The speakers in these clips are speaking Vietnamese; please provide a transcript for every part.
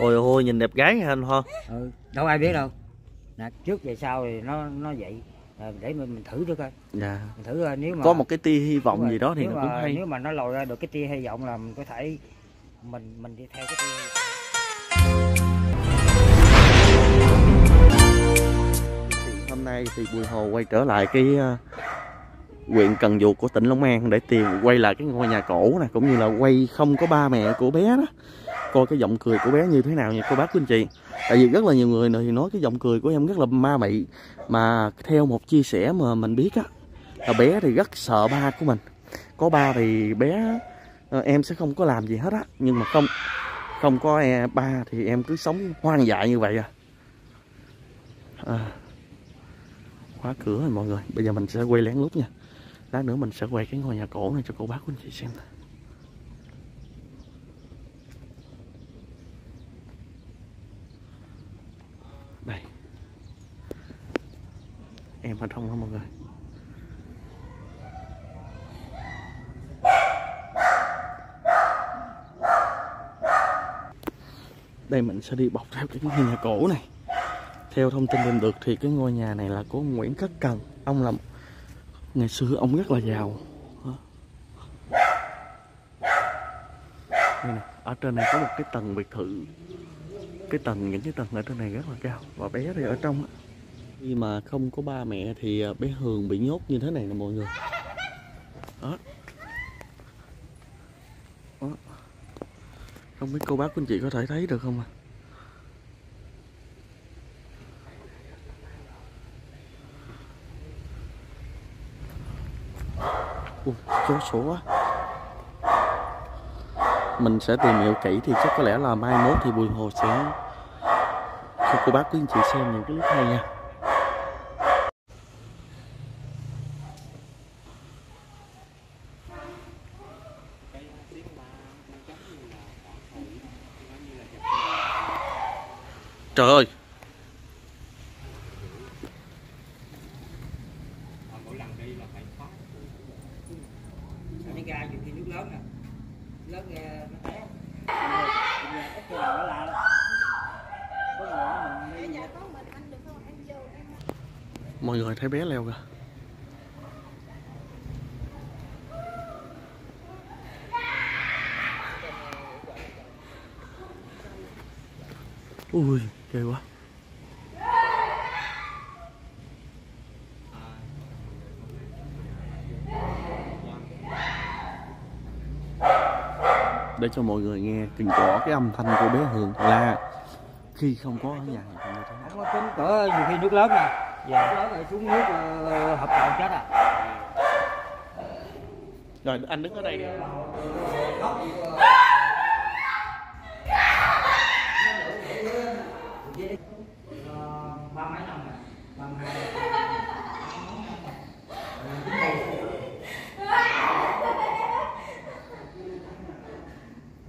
ôi ôi nhìn đẹp gái anh ho ừ, đâu ai biết đâu. Nè trước về sau thì nó nó vậy. Rồi để mình, mình thử được coi. Dạ. Mình thử coi nếu mà có một cái tia hy vọng gì đó thì nó cũng hay. nếu mà nó lòi ra được cái tia hy vọng là mình có thể mình mình đi theo cái tia hôm nay thì Bùi Hồ quay trở lại cái uh, huyện Cần Duộc của tỉnh Long An để tìm quay lại cái ngôi nhà cổ này cũng như là quay không có ba mẹ của bé đó coi cái giọng cười của bé như thế nào nha cô bác quý anh chị. Tại vì rất là nhiều người này thì nói cái giọng cười của em rất là ma mị mà theo một chia sẻ mà mình biết á là bé thì rất sợ ba của mình. Có ba thì bé ờ, em sẽ không có làm gì hết á nhưng mà không không có e, ba thì em cứ sống hoang dại như vậy à, à khóa cửa rồi mọi người bây giờ mình sẽ quay lén lút nha. Lát nữa mình sẽ quay cái ngôi nhà cổ này cho cô bác của anh chị xem. nè em ở trong đó mọi người? Đây mình sẽ đi bọc theo cái ngôi nhà cổ này. Theo thông tin tìm được thì cái ngôi nhà này là của Nguyễn Khắc Cần. Ông là ngày xưa ông rất là giàu. Này, đây nè ở trên này có một cái tầng biệt thự. Cái tầng những cái tầng ở trên này rất là cao. Và bé thì ở trong khi mà không có ba mẹ thì à, bé Hường bị nhốt như thế này nè mọi người. Đó. Đó. Không biết cô bác của anh chị có thể thấy được không à Ui, số số quá. Mình sẽ tìm hiểu kỹ thì chắc có lẽ là mai mốt thì Bùi Hồ sẽ cho cô bác quý anh chị xem những cái clip hay nha Trời ơi Nó ra nhiều khi nước lớn nè lớn ra nó té ít khi nào nó la lắm có trời ơi. Mọi người thấy bé leo kìa. Ui, ghê quá. Để cho mọi người nghe từng rõ cái âm thanh của bé Hường la khi không có ở nhà thì như thế nào không có tính cỡ nhiều khi nước lớn nè dạ. nước lớn rồi xuống nước ờ, hợp đồng chết à. Rồi anh đứng ở đây đi ba mấy năm nè ba mươi hai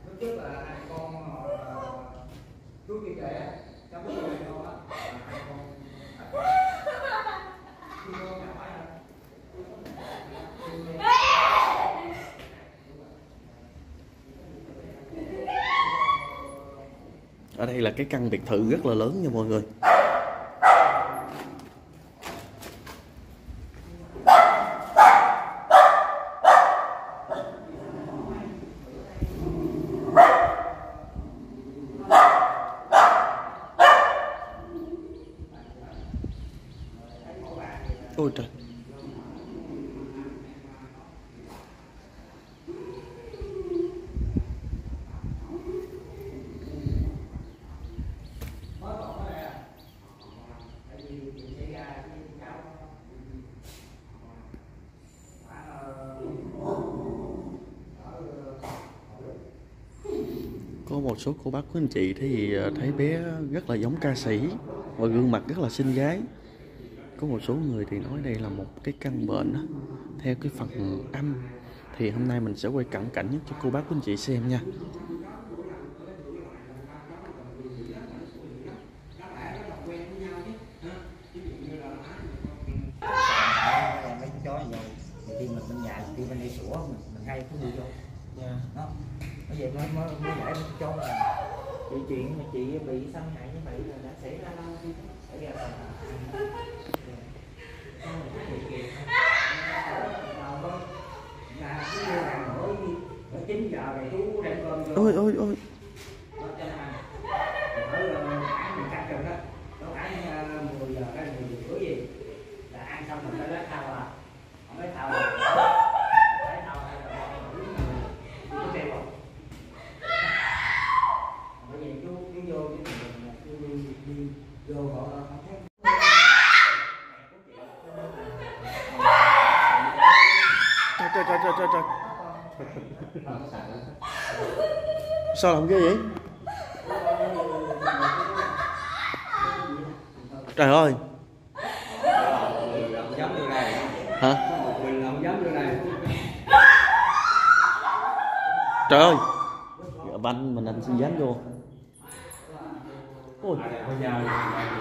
Lúc trước là hai con ờ, chú đi về á, cháu có về con á, là hai con Khi con gặp ai rồi? Ở đây là cái căn biệt thự rất là lớn nha mọi người Ôi trời có một số cô bác quý anh chị thì ờ, thấy bé rất là giống ca sĩ và gương mặt rất là xinh gái. Có một số người thì nói đây là một cái căn bệnh đó theo cái phần âm thì hôm nay mình sẽ quay cận cảnh nhất cho cô bác quý anh chị xem nha. Chó khi mình bên nhà khi bên đi sủa mình, mình hay có đi vô đó nó nó vậy mới mới mới để chó này Cái chuyện mà chị bị xâm hại như vậy là đã xảy ra lâu chưa? Xảy ra rồi. Xong rồi cái chuyện kia. Đầu thôi. Là cứ như là mỗi ở 9 giờ này chú đem trời trời trời trời trời. Sao làm cái gì trời ơi. Hả? Trời ơi. Dạ, banh mình anh xin dán vô. Ôi.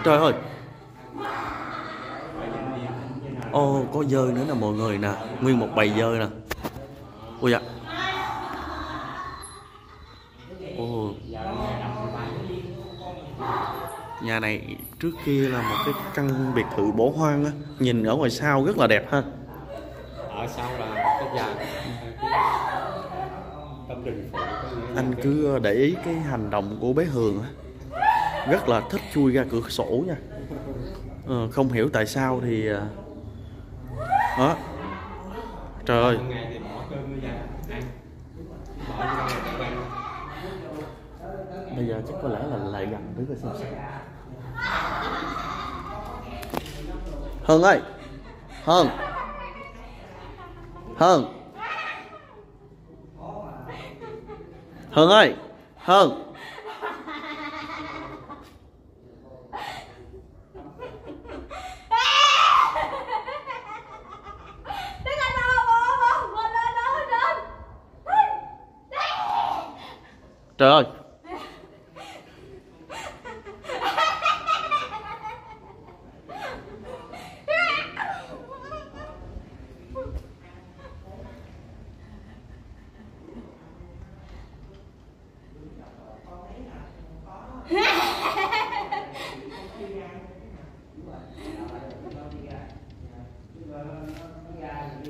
Trời ơi. Ồ, có dơi nữa nè mọi người nè. Nguyên một bầy dơi nè. Ui dạ Ồ. Nhà này trước kia là một cái căn biệt thự bỏ hoang á. Nhìn ở ngoài sau rất là đẹp ha. Ở sau là nhà. Có là Anh cứ để ý cái hành động của bé Hường á. Rất là thích chui ra cửa sổ nha. Ờ, Không hiểu tại sao thì à, Đó Trời ơi. Bây giờ chắc có lẽ là lại gần tới coi xem sao Hân ơi. Hân. Hân. Hân ơi. Hân Đứng anh đâu, bố, bố, bố, lên, lên, lên. Trời ơi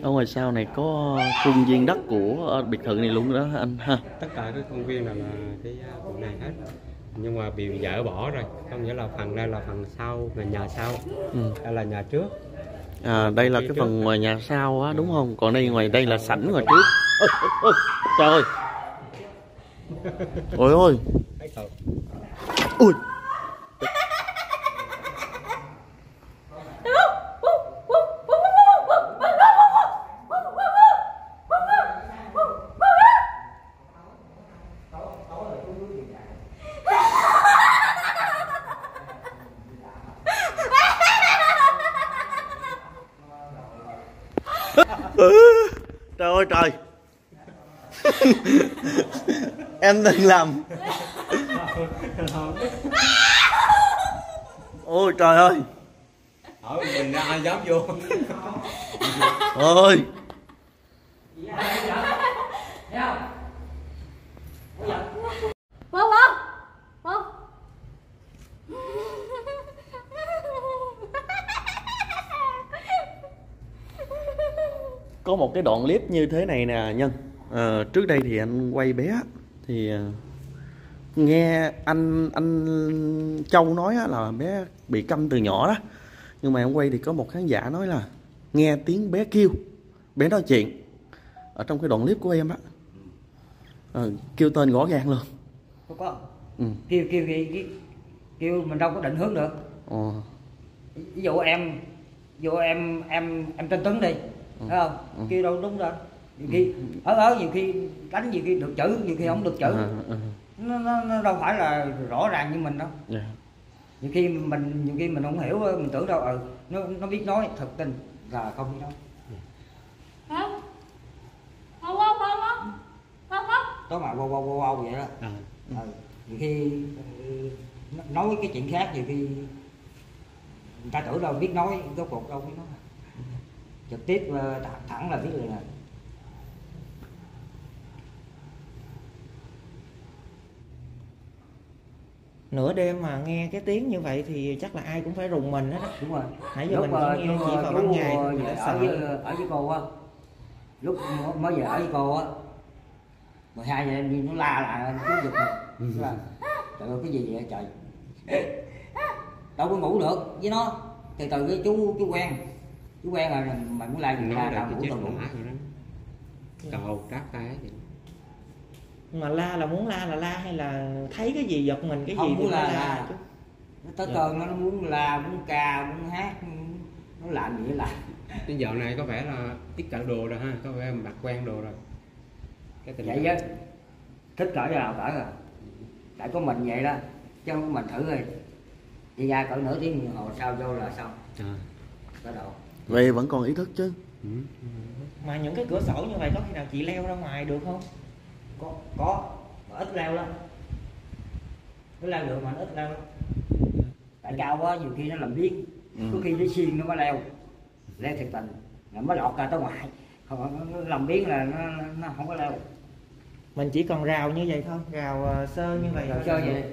Ở ngoài sau này có khuôn viên đất của ờ, biệt thự này luôn đó anh ha tất cả cái công viên là cái à, vụ này hết nhưng mà bị dỡ bỏ rồi có nghĩa là phần đây là phần sau là nhà sau ừ. đây là nhà trước À, đây là cái phần ngoài nhà sau á đúng không? Còn đây ngoài đây là sảnh ngoài trước. Ôi, ôi, trời ơi. Ôi ôi. không Ui. Em đừng làm. Ôi trời ơi. ở mình ra ai dám vô Ôi. Bố, bố, bố. có một cái đoạn clip như thế này nè nhân Ờ, trước đây thì anh quay bé thì ờ, nghe anh anh châu nói á là bé bị câm từ nhỏ đó. Nhưng mà em quay thì có một khán giả nói là nghe tiếng bé kêu bé nói chuyện ở trong cái đoạn clip của em á. Ờ, kêu tên rõ ràng luôn. Có có. Ừ. kêu kêu kêu kêu, mình đâu có định hướng được. Ồ. ví dụ em ví dụ em em em tên tuấn đi thấy không? Ừ. kêu đâu đúng rồi nhiều khi ở ở nhiều khi đánh nhiều khi được chữ nhiều khi không được chữ À, à, nó, nó, nó đâu phải là rõ ràng như mình đâu dạ. nhiều khi mình nhiều khi mình không hiểu mình tưởng đâu ừ nó nó biết nói thật tình là không biết nói Không. Không, không, không, không. Không, không. đó mà wow wow wow wow vậy đó à, ừ. nhiều khi ừ, nói cái chuyện khác nhiều khi người ta tưởng đâu biết nói rốt cuộc đâu biết nói trực tiếp ờ, thẳng, thẳng là biết liền à nửa đêm mà nghe cái tiếng như vậy thì chắc là ai cũng phải rùng mình hết á. Đúng rồi. Nãy giờ lúc mình ờ, chỉ nghe chỉ ờ, vào ban ngày ờ, thôi, mình đã ở với sợ ở với cô á. Lúc mới về ở với cô á. 12 giờ em đi nó la là chú giật mình. Nó la, trời ơi cái gì vậy trời? Đâu có ngủ được với nó. Từ từ cái chú chú quen chú quen rồi mà muốn la nói ta là là cái ngủ tao ngủ. đó cầu trát cái vậy. Mà la là muốn la là la hay là thấy cái gì giật mình cái Không gì muốn la là- chú nó tới Dạ. cơn nó muốn la muốn ca muốn hát nó làm gì làm. Cái dạo này có vẻ là ít cởi đồ rồi ha có vẻ mặc quen đồ rồi. Cái tình vậy chứ thích cỡ nào cỡ rồi tại có mình vậy đó chứ không có mình thử rồi đi ra cỡ nửa tiếng đồng hồ sau vô là xong. À. bắt đầu. Vậy vẫn còn ý thức chứ. Ừ. mà những cái cửa sổ như vậy có khi nào chị leo ra ngoài được không có có mà ít leo lắm. Nó leo được mà nó ít leo lắm. Tại cao quá nhiều khi nó làm biếng Ừ. có khi nó xiên nó mới leo. Leo thiệt tình. Là mới lọt ra tới ngoài. Còn nó, làm biếng là nó, nó không có leo. Mình chỉ còn rào như vậy thôi. Rào ờ, sơ như vậy rồi thôi. sơ vậy.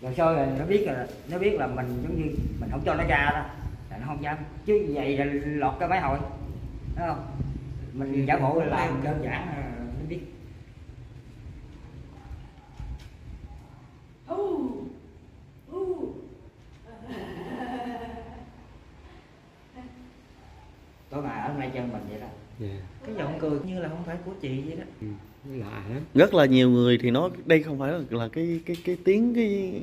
Rồi sơ rồi nó biết là nó biết là mình giống như mình không cho nó ra đó. Là nó không dám. Chứ vậy là lọt cái máy hồi. Thấy không? Mình giả bộ là làm đơn giản là nó biết tối ngày ở ngay chân mình dạ. Cái giọng cười như là không phải của chị vậy đó. Ừ. lạ lắm rất là nhiều người thì nói đây không phải là, là cái cái cái tiếng cái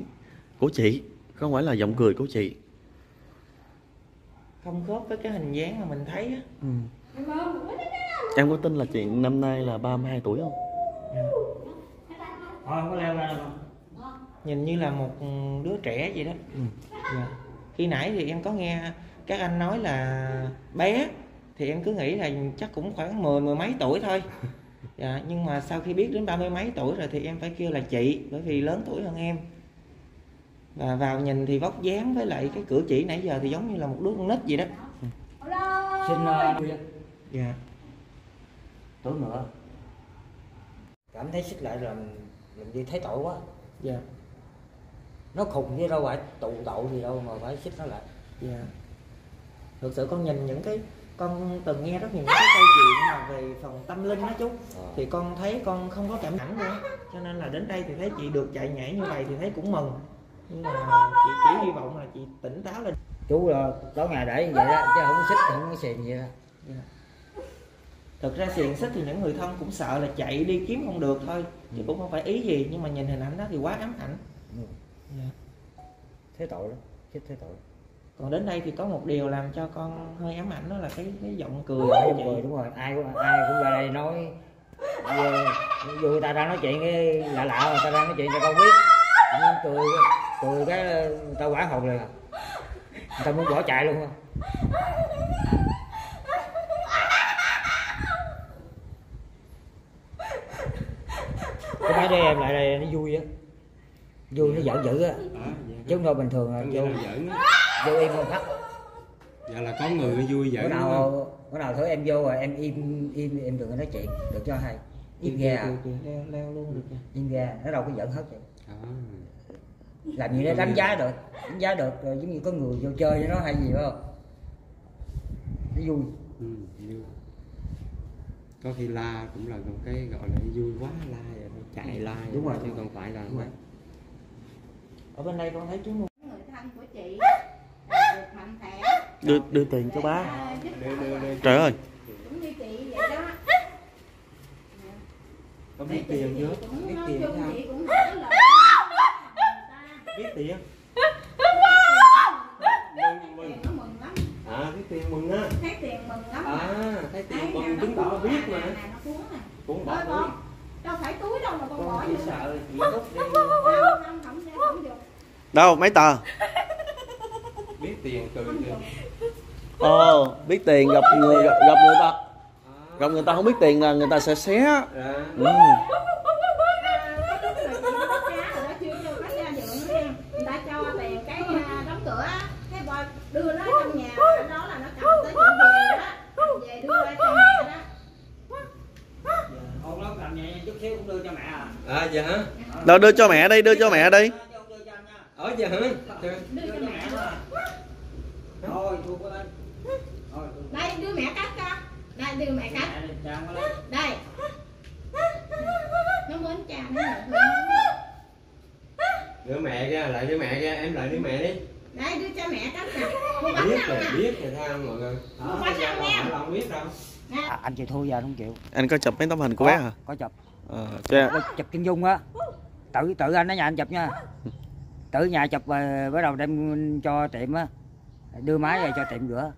của chị không phải là giọng cười của chị. Không khớp với cái hình dáng mà mình thấy á. Ừ. em có tin là chị năm nay là 32 tuổi không? Thôi không có leo ra đâu. Nhìn như là một đứa trẻ vậy đó. Ừ. dạ. khi nãy thì em có nghe các anh nói là bé thì em cứ nghĩ là chắc cũng khoảng mười mười mấy tuổi thôi. Dạ. nhưng mà sau khi biết đến ba mươi mấy tuổi rồi thì em phải kêu là chị bởi vì lớn tuổi hơn em. Và vào nhìn thì vóc dáng với lại cái cử chỉ nãy giờ thì giống như là một đứa con nít vậy đó. Xin uh, dạ. Tuổi nữa cảm thấy xích lại là mình, mình đi thấy tội quá. Dạ. Nó khùng chứ đâu phải tụ tội gì đâu mà phải xích nó lại. Dạ. Thực sự con nhìn những cái con từng nghe rất nhiều cái câu chuyện mà về phần tâm linh đó chú. Thì con thấy con không có cảm ảnh luôn á. cho nên là đến đây thì thấy chị được chạy nhảy như vậy thì thấy cũng mừng. Nhưng mà chị chỉ hy vọng là chị tỉnh táo lên. Chú là tối ngày để như vậy đó chứ không có xích không có xìm gì đó thực ra xiềng xích thì những người thân cũng sợ là chạy đi kiếm không được thôi chứ cũng không phải ý gì. Nhưng mà nhìn hình ảnh đó thì quá ám ảnh. Ừ. Dạ. thế tội lắm xích thế tội còn đến đây thì có một điều làm cho con hơi ám ảnh đó là cái cái giọng cười của chị. cười đúng rồi ai cũng ai cũng ra đây nói. Dù, người ta đang nói chuyện cái lạ lạ người ta đang nói chuyện ta không biết. Nhưng cười cười cái người ta quả hồn liền à. người ta muốn bỏ chạy luôn không cái máy đây em lại đây nó vui á. Vui nó giận dữ á. Chứ không thôi bình thường là vô. là giỡn. Vô im không thắt dạ là có người vui bữa giỡn đúng không? nào bữa nào thử em vô rồi em im im em đừng có nói chuyện được cho hay. Im gà Chị- chị leo, leo luôn được im gà nó đâu có giận hết vậy. À. làm gì để đánh giá được đánh giá được rồi giống như có người vô chơi với nó hay gì không? Nó vui. Ừ, vui. có khi la cũng là một cái gọi là vui quá la vậy thôi, chạy la vậy Đúng rồi, chứ rồi. không phải là Đúng rồi. ở bên đây con thấy chú mua người thân của chị là được mạnh khỏe đưa đưa tiền cho à, đưa trời ơi cũng như chị vậy đó có biết tiền chưa biết tiền sao biết tiền à biết tiền mừng á thấy tiền mừng lắm à thấy tiền Thấy mừng chứng tỏ biết mà cuốn cũng bỏ túi con đâu phải túi đâu mà con bỏ vô sợ chị đi đâu mấy tờ tiền kìa. ồ biết tiền gặp người gặp, gặp người ta. Gặp người ta không biết tiền là người ta sẽ xé. À, ừ. có lúc là chị bắt giá rồi đó chưa chưa bắt giá dượng nữa nha. Người ta cho tiền cái à, đóng cửa á. Cái boy đưa nó trong nhà đó là nó cầm tới chuyện về đó về đưa ra cho mẹ đó. Con nó làm nhẹ chút xíu cũng đưa cho mẹ à? À dạ hả? Đưa cho mẹ đây đưa cho mẹ đi ở giờ hả? Đưa cho mẹ thôi thua có lên thôi đây đưa mẹ cắt cho. Đây đưa mẹ cắt có đây. Nó muốn cha nó mẹ ra lại đứa mẹ ra em lại đứa mẹ đi. Đây đưa cho mẹ cắt nè. Biết rồi biết rồi sao mọi người? Mua bánh ăn nha Không không biết đâu. À, anh chịu thua giờ không chịu. Anh có chụp mấy tấm hình của bé hả? có chụp. Ờ, cha Có chụp chân dung á. Tự tự anh ở nhà anh chụp nha. Tự nhà chụp rồi bắt đầu đem cho tiệm á đưa máy về cho tiệm rửa.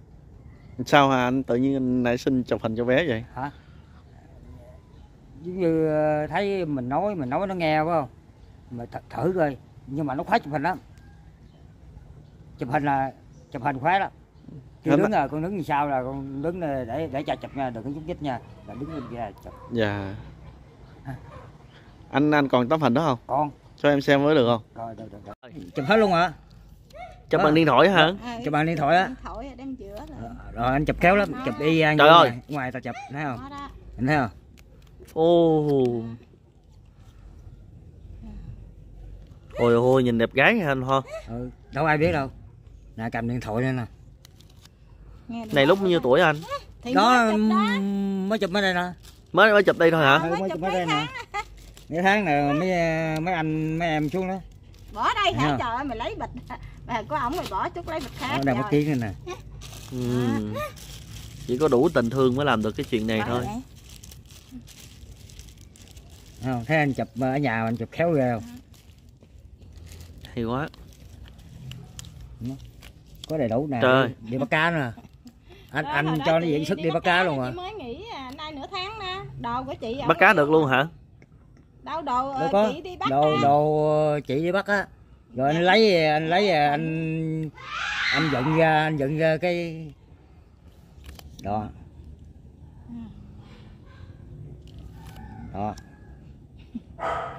Sao hả anh? Tự nhiên anh nãy sinh chụp hình cho bé vậy? Hả? Giống như ờ, thấy mình nói mình nói nó nghe phải không? Mà th thử coi. Nhưng mà nó khoái chụp hình lắm. Chụp hình là chụp hình khoái lắm Hình đứng là con đứng như sau là con đứng để để cha chụp nha đừng có nhúc nhích nha. Là đứng lên ra chụp. Dạ. Anh anh còn tấm hình đó không? Con cho em xem mới được không? Rồi được được, được. chụp hết luôn hả chụp Ờ. bằng điện thoại hả? Chụp bằng điện thoại á. giữa rồi. Rồi anh chụp khéo lắm chụp y ăn Trời ơi. ngoài- ngoài ta chụp thấy không? Anh thấy không? Ô ôi ôi nhìn đẹp gái hả anh ho ừ. đâu ai biết đâu. Nè cầm điện thoại lên nè. Này lúc bao nhiêu tuổi anh? Thì đó mới chụp mới đây nè. Mới mới chụp đây thôi hả? Ừ, mới chụp ở đây mấy nè mấy tháng này mấy mấy anh mấy em xuống đó bỏ đây hả? Trời ơi mày lấy bịch. Bà của ổng mày bỏ chút lấy bịch khác đây một rồi. kiến này. Nè ừ. chỉ có đủ tình thương mới làm được cái chuyện này Bỏ thôi. không? Thấy anh chụp ở nhà anh chụp khéo ghê không? Hay quá. Có đầy đủ nè. Trời. đi, đi bắt cá nữa. Anh Đó, anh đó cho nó diễn xuất đi bắt cá luôn hả? mới nghỉ à, nay nửa tháng nè. Đồ của chị bắt cá được luôn hả đâu đồ đâu ờ, có. chị đi bắt đồ đồ chị đi bắt á. Rồi anh lấy anh lấy anh anh dựng ra anh dựng ra cái đó. Đó.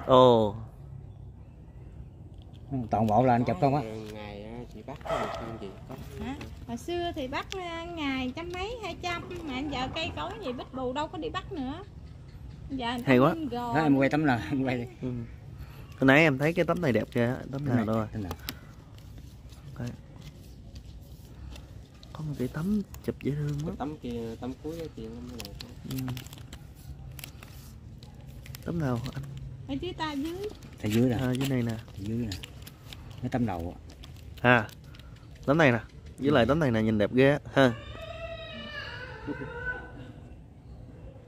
Ồ. Toàn bộ là anh chụp không á? Ngày á, chị bắt có được không chị có. Hả? hồi xưa thì bắt ngày trăm mấy hai trăm mà giờ cây cối gì bít bù đâu có đi bắt nữa ta Hay quá. đó em quay tấm nào em quay đi. Ừ. hồi nãy em thấy cái tấm này đẹp kìa tấm nào đâu rồi? nào? có một cái tấm chụp dễ thương cái lắm tấm kia tấm cuối đó chị nó mới đẹp ừ. tấm nào anh? Ở dưới ta dưới. Ở dưới nè. À, dưới này nè. Dưới nè. Cái tấm đầu à tấm này nè. Với lại tấm này nè nhìn đẹp ghê ha.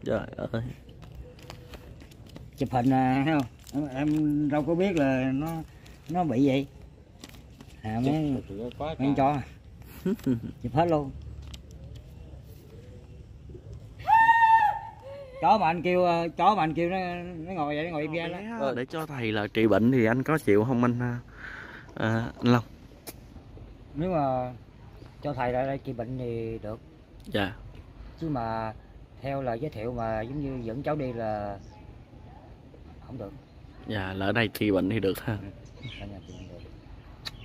Trời ơi chụp hình nè thấy không? Em, em đâu có biết là nó nó bị vậy à mấy cho chụp hết luôn. Chó mà anh kêu ờ, chó mà anh kêu nó nó ngồi vậy nó ngồi im ra đó. Ờ, để cho thầy là trị bệnh thì anh có chịu không anh à, à, anh Long. Nếu mà cho thầy ra đây trị bệnh thì được. Dạ. Chứ mà theo lời giới thiệu mà giống như dẫn cháu đi là không được. Dạ ở đây trị bệnh thì được ha. Được.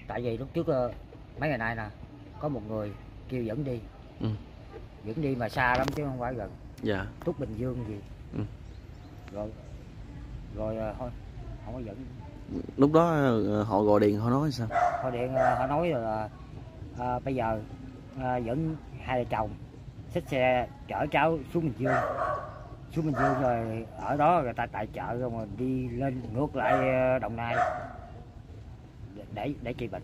tại vì lúc trước ờ, mấy ngày nay nè có một người kêu dẫn đi. Ừ. dẫn đi mà xa lắm chứ không phải gần. Dạ. Túc Bình Dương gì. Ừ. rồi rồi ờ, thôi không có dẫn. Lúc đó ờ, họ gọi điện họ nói sao? Họ điện họ nói là à, bây giờ à, dẫn hai vợ chồng xách xe chở cháu xuống Bình Dương xuống Bình Dương rồi ở đó người ta tại chợ rồi mà đi lên ngược lại ờ, Đồng Nai. Để- để trị bệnh.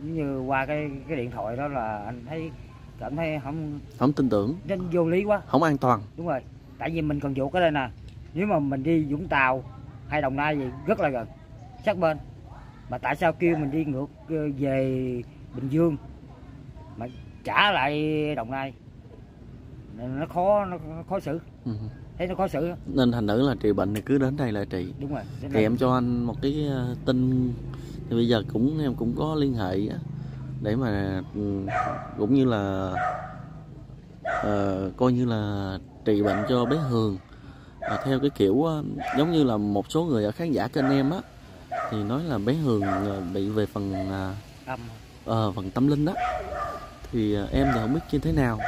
Như qua cái cái điện thoại đó là anh thấy cảm thấy không không tin tưởng. Nên vô lý quá. Không an toàn. Đúng rồi. Tại vì mình còn vụt ở đây nè. Nếu mà mình đi Vũng Tàu hay Đồng Nai gì rất là gần. Sát bên. Mà tại sao kêu mình đi ngược ờ, về Bình Dương mà trả lại Đồng Nai nó khó nó nó khó xử. Ừ. thấy nó khó xử nên thành nữ là trị bệnh thì cứ đến đây là trị. Đúng rồi thì nên- em cho anh một cái ờ, tin. Thì bây giờ cũng em cũng có liên hệ để mà ừ, cũng như là ờ, coi như là trị bệnh cho bé Hường. Ờ, theo cái kiểu ờ, giống như là một số người ở khán giả kênh em á thì nói là bé Hường bị về phần ờ, âm. ờ, phần tâm linh đó thì ờ, em thì không biết như thế nào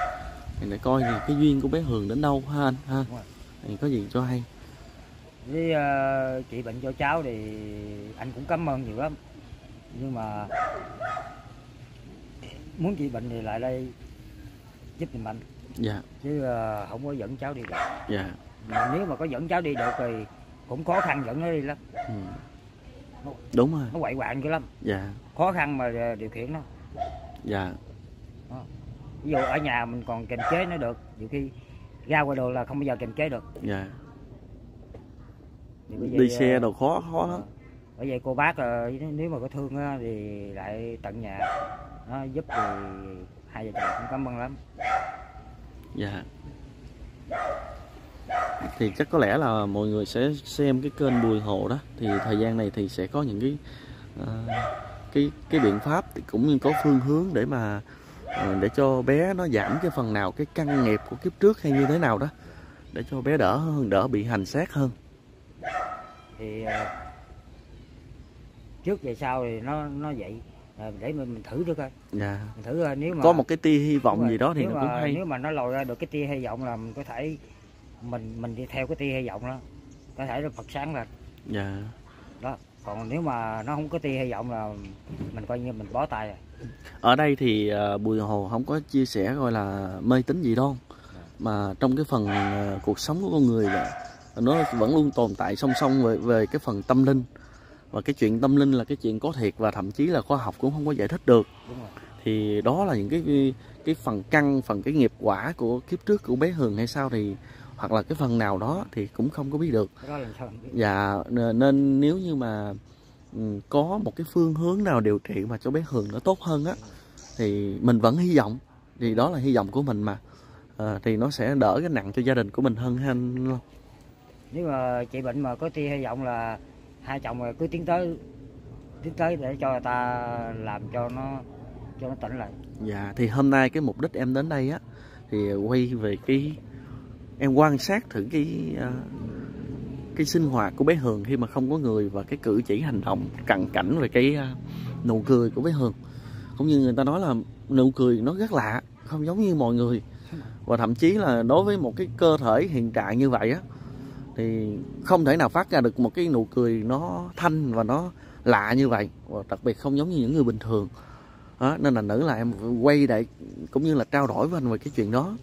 thì để coi thì cái duyên của bé Hường đến đâu ha anh ha? Thì có gì cho hay. Với ờ, trị bệnh cho cháu thì anh cũng cảm ơn nhiều lắm. Nhưng mà muốn trị bệnh thì lại đây giúp giùm anh. Dạ. Chứ ờ, không có dẫn cháu đi được. Dạ. Mà nếu mà có dẫn cháu đi được thì cũng khó khăn dẫn nó đi lắm. Ừ. đúng rồi. nó quậy quạng dữ lắm. Dạ. Khó khăn mà điều khiển nó. Dạ ví dụ ở nhà mình còn kiềm chế nó được nhiều khi ra ngoài đường là không bao giờ kiềm chế được. Dạ. Vậy, đi xe ờ, đồ khó khó lắm. Bởi vậy cô bác ờ, nếu mà có thương thì lại tận nhà. Nó giúp thì hai vợ chồng cũng cảm ơn lắm. Dạ. Thì chắc có lẽ là mọi người sẽ xem cái kênh Bùi Hồ đó. Thì thời gian này thì sẽ có những cái ờ, cái cái biện pháp thì cũng như có phương hướng để mà để cho bé nó giảm cái phần nào cái căn nghiệp của kiếp trước hay như thế nào đó. Để cho bé đỡ hơn đỡ bị hành xác hơn. Thì ờ, trước về sau thì nó nó vậy. Ờ, để mình, mình thử được coi. Dạ. Mình thử coi nếu mà có một cái tia hy vọng gì đó thì nó mà, cũng hay. nếu mà nó lòi ra được cái tia hy vọng là mình có thể mình mình đi theo cái tia hy vọng đó. Có thể nó phật sáng lên. Dạ. Đó còn nếu mà nó không có tia hy vọng là mình coi như mình bó tay rồi. Ở đây thì ờ, Bùi Hồ không có chia sẻ gọi là mê tín gì đâu mà trong cái phần ờ, cuộc sống của con người là nó vẫn luôn tồn tại song song về về cái phần tâm linh. Và cái chuyện tâm linh là cái chuyện có thiệt và thậm chí là khoa học cũng không có giải thích được. Đúng rồi. Thì đó là những cái cái phần căn phần cái nghiệp quả của kiếp trước của bé Hường hay sao thì hoặc là cái phần nào đó thì cũng không có biết được. Dạ nên nếu như mà ừ, có một cái phương hướng nào điều trị mà cho bé Hường nó tốt hơn á thì mình vẫn hy vọng thì đó là hy vọng của mình mà Ờ, thì nó sẽ đỡ cái nặng cho gia đình của mình hơn ha anh Long. nếu mà chị bệnh mà có tia hy vọng là hai chồng rồi cứ tiến tới tiến tới để cho người ta làm cho nó cho nó tỉnh lại Dạ thì hôm nay cái mục đích em đến đây á thì quay về cái em quan sát thử cái ờ, cái sinh hoạt của bé Hường khi mà không có người và cái cử chỉ hành động cận cảnh về cái ờ, nụ cười của bé Hường. Cũng như người ta nói là nụ cười nó rất lạ không giống như mọi người. Và thậm chí là đối với một cái cơ thể hiện trạng như vậy á thì không thể nào phát ra được một cái nụ cười nó thanh và nó lạ như vậy. Và đặc biệt không giống như những người bình thường. Đó, nên là nữ là em quay lại cũng như là trao đổi với anh về cái chuyện đó.